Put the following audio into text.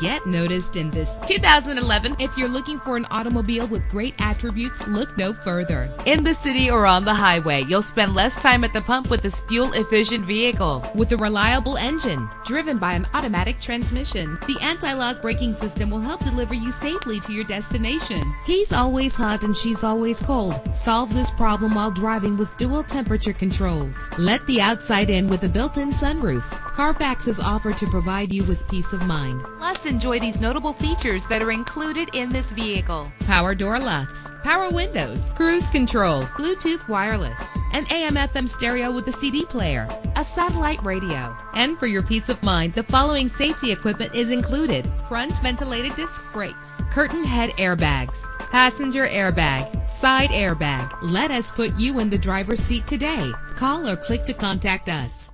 Get noticed in this 2011. If you're looking for an automobile with great attributes, look no further. In the city or on the highway, you'll spend less time at the pump with this fuel efficient vehicle. With a reliable engine driven by an automatic transmission, the anti lock braking system will help deliver you safely to your destination. He's always hot and she's always cold. Solve this problem while driving with dual temperature controls. Let the outside in with a built in sunroof. Carfax is offered to provide you with peace of mind. Plus, enjoy these notable features that are included in this vehicle power door locks, power windows, cruise control, Bluetooth wireless, an AM FM stereo with a CD player, a satellite radio. And for your peace of mind, the following safety equipment is included front ventilated disc brakes, curtain head airbags, passenger airbag, side airbag. Let us put you in the driver's seat today. Call or click to contact us.